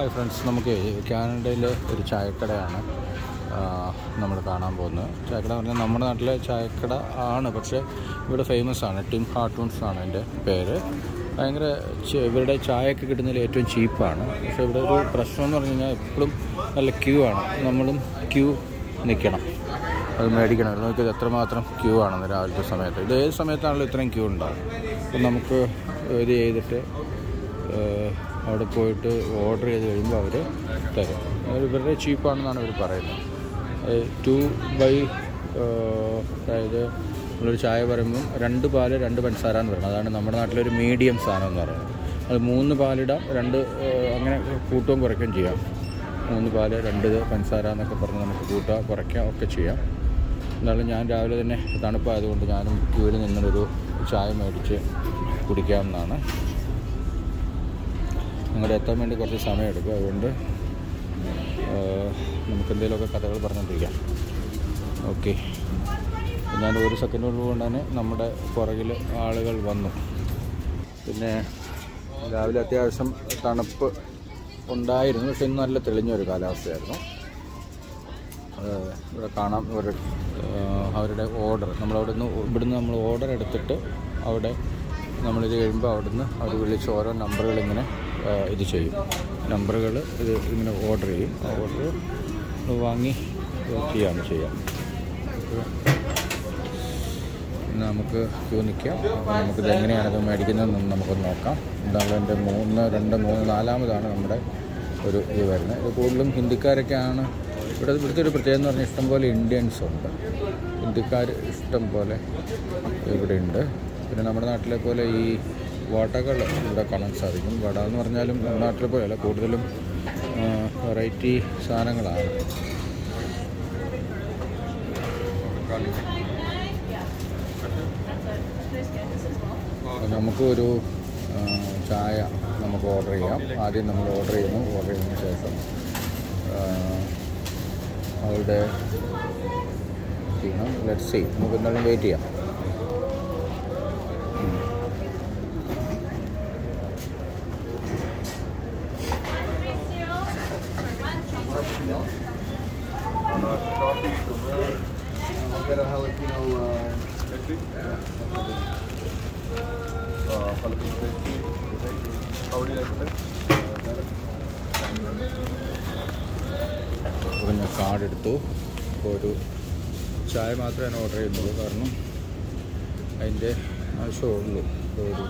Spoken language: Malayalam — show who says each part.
Speaker 1: ഹായ് ഫ്രണ്ട്സ് നമുക്ക് കാനഡയിലെ ഒരു ചായക്കടയാണ് നമ്മൾ കാണാൻ പോകുന്നത്. ചായക്കട എന്ന് പറഞ്ഞാൽ നമ്മുടെ നാട്ടിലെ ചായക്കട ആണ് പക്ഷേ ഇവിടെ ഫേമസ് ആണ്. ടിം ഹാർട്ടൂൺസ് ആണ് എന്റെ പേര്. ഭയങ്കര ഇവരുടെ ചായയൊക്കെ കിട്ടുന്നതിൽ ഏറ്റവും ചീപ്പാണ് പക്ഷേ ഇവിടെ ഒരു പ്രശ്നം എന്ന് പറഞ്ഞു കഴിഞ്ഞാൽ എപ്പോഴും നല്ല ക്യൂ ആണ്. നമ്മളും ക്യൂ നിൽക്കണം. അത് മേടിക്കണം. നമുക്ക് എത്രമാത്രം ക്യൂ ആണെന്ന് രാവിലത്തെ സമയത്ത്. ഇത് ഏത് സമയത്താണല്ലോ ഇത്രയും ക്യൂ ഉണ്ടാവും അപ്പം നമുക്ക് ഇത് ചെയ്തിട്ട് അവിടെ പോയിട്ട് ഓർഡർ ചെയ്ത് കഴിയുമ്പോൾ അവർ തരും. അവർ ഇവരുടെ ചീപ്പാണെന്നാണ് ഇവർ പറയുന്നത്. ടു ബൈ അതായത് നമ്മളൊരു ചായ പറയുമ്പം രണ്ട് പാൽ രണ്ട് പഞ്ചസാര എന്ന് പറയുന്നത് അതാണ് നമ്മുടെ നാട്ടിലൊരു മീഡിയം സാധനം എന്ന് പറയുന്നത്. അത് മൂന്ന് പാലിടാം രണ്ട് അങ്ങനെ കൂട്ടുകയും കുറയ്ക്കുകയും ചെയ്യാം. മൂന്ന് പാൽ രണ്ട് പഞ്ചസാര എന്നൊക്കെ പറഞ്ഞ് നമുക്ക് കൂട്ടുക കുറയ്ക്കുക ഒക്കെ ചെയ്യാം. എന്നാലും ഞാൻ രാവിലെ തന്നെ തണുപ്പായതുകൊണ്ട് ഞാനും ക്യൂവിൽ നിന്നൊരു ചായ മേടിച്ച് കുടിക്കാമെന്നാണ് നിങ്ങളുടെ എത്താൻ വേണ്ടി കുറച്ച് സമയമെടുക്കും അതുകൊണ്ട് നമുക്ക് എന്തെങ്കിലുമൊക്കെ കഥകൾ പറഞ്ഞുകൊണ്ടിരിക്കാം. ഓക്കെ. ഞാൻ ഒരു സെക്കൻഡ് കൊണ്ട് തന്നെ നമ്മുടെ പുറകിൽ ആളുകൾ വന്നു. പിന്നെ രാവിലെ അത്യാവശ്യം തണുപ്പ് ഉണ്ടായിരുന്നു. പക്ഷെ ഇന്ന് നല്ല തെളിഞ്ഞൊരു കാലാവസ്ഥയായിരുന്നു. ഇവിടെ കാണാം ഇവരുടെ അവരുടെ ഓർഡർ നമ്മളവിടെ നിന്ന് ഇവിടുന്ന് നമ്മൾ ഓർഡർ എടുത്തിട്ട് അവിടെ നമ്മളിത് കഴിയുമ്പോൾ അവിടുന്ന് അവർ വിളിച്ച് ഓരോ നമ്പറുകൾ ഇങ്ങനെ ഇത് ചെയ്യും. നമ്പറുകൾ ഇത് ഇങ്ങനെ ഓർഡർ ചെയ്യും. ഓർഡർ വാങ്ങി ചെയ്യാണ് ചെയ്യാം. നമുക്ക് ക്യൂ നിൽക്കാം നമുക്കിത് എങ്ങനെയാണ് ഇത് മേടിക്കുന്നതെന്ന് നമുക്കൊന്ന് നോക്കാം. എന്താണ് എന്റെ മൂന്ന് രണ്ട് മൂന്ന് നാലാമതാണ് നമ്മുടെ ഒരു ഇത് വരുന്നത്. ഇത് കൂടുതലും ഹിന്ദിക്കാരൊക്കെയാണ്. ഇവിടെ ഇവിടുത്തെ ഒരു പ്രത്യേകത എന്ന് പറഞ്ഞാൽ ഇഷ്ടംപോലെ ഇന്ത്യൻസ് ഉണ്ട്. ഹിന്ദിക്കാർ ഇഷ്ടം പോലെ ഇവിടെ ഉണ്ട്. പിന്നെ നമ്മുടെ നാട്ടിലെ പോലെ ഈ വടകൾ ഇവിടെ കാണാൻ സാധിക്കും. വട എന്ന് പറഞ്ഞാലും നമ്മുടെ നാട്ടിലെ പോലെയല്ല കൂടുതലും വെറൈറ്റി സാധനങ്ങളാണ്. നമുക്കൊരു ചായ നമുക്ക് ഓർഡർ ചെയ്യാം. ആദ്യം നമ്മൾ ഓർഡർ ചെയ്യുന്നു. ഓർഡർ ചെയ്തതിന് ശേഷം അവരുടെ ചെയ്യണം ലെറ്റ് സി നമുക്ക് എന്തായാലും വെയിറ്റ് ചെയ്യാം.
Speaker 2: I'll get a jalapeno uh, uh, jalapeno. How would you like to
Speaker 1: അപ്പോൾ ഞാൻ കാർഡ് എടുത്തു. അപ്പോൾ ഒരു ചായ മാത്രമേ ഞാൻ ഓർഡർ ചെയ്യുന്നുള്ളൂ കാരണം അതിന്റെ ആവശ്യമുള്ളൂ. ഒരു